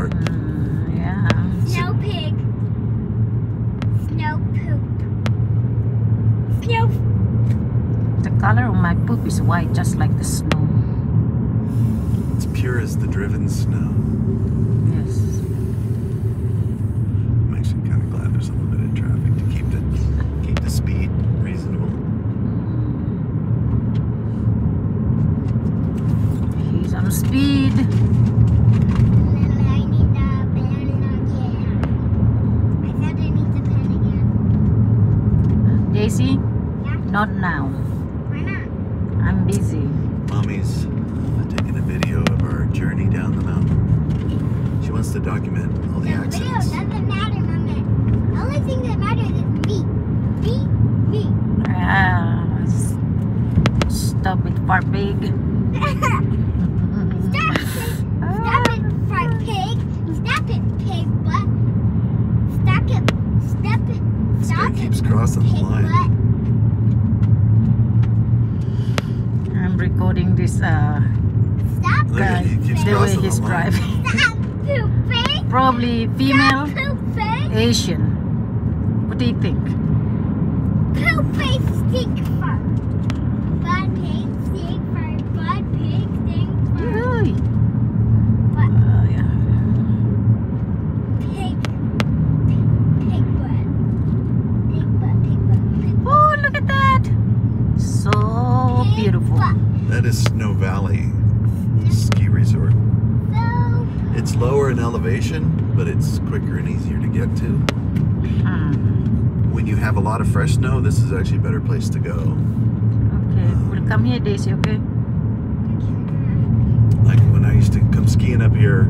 Walmart. Yeah. Snow pig. Snow poop. Snow. The color of my poop is white, just like the snow. It's pure as the driven snow. Yes. I'm actually kind of glad there's a little bit of traffic to keep the keep the speed reasonable. Mm. He's on speed. Again. Daisy, Yeah? not now. Why not? I'm busy. Mommy's uh, taking a video of our journey down the mountain. She wants to document all the The video accidents. doesn't matter, Mama. The only thing that matters is me. Me, me. Ah, stop it, far pig. Stop it. Stop it, fart pig. Stop it, pig butt. Stop it. Stop it. This guy Stop it, keeps crossing the line. I'm recording this uh, Stop guy, he keeps the way he's the driving. Stop. Probably female, Stop. Asian. What do you think? Pooping stink fart. Butt pig stink fart. Butt pig stink fart. Uy. Butt Ah, yeah. pig. Pig butt. Pig butt. Pig butt. Pig butt. Oh, look at that! So Pig beautiful. That is Snow Valley Ski Resort. It's lower in elevation, but it's quicker and easier to get to. Hmm. When you have a lot of fresh snow, this is actually a better place to go. Okay, we'll come here, Daisy, okay? Like when I used to come skiing up here,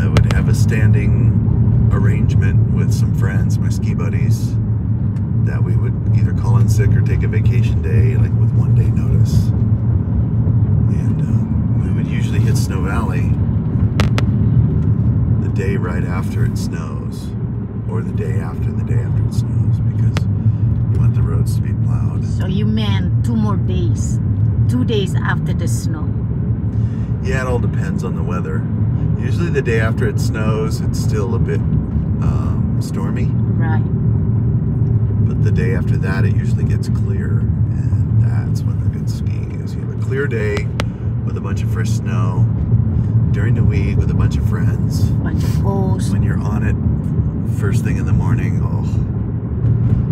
I would have a standing arrangement with some friends, my ski buddies, that we would either call in sick or take a vacation day, like with one day notice. And um, we would usually hit Snow Valley the day right after it snows, or the day after the day after it snows, because you want the roads to be plowed. So you meant two more days. Two days after the snow. Yeah, it all depends on the weather. Usually, the day after it snows, it's still a bit um, stormy. Right. But the day after that, it usually gets clear, and that's when the good skiing is. You have a clear day with a bunch of fresh snow during the week with a bunch of friends. Bunch of holes. When you're on it first thing in the morning, oh,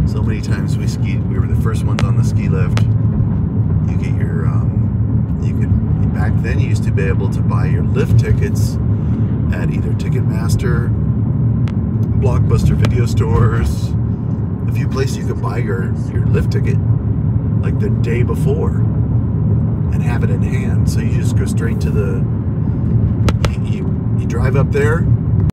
so many times we skied. We were the first ones on the ski lift. You get your, um, you could back then you used to be able to buy your lift tickets at either Ticketmaster, Blockbuster video stores, a few places you could buy your your lift ticket like the day before and have it in hand. So you just go straight to the you, you drive up there,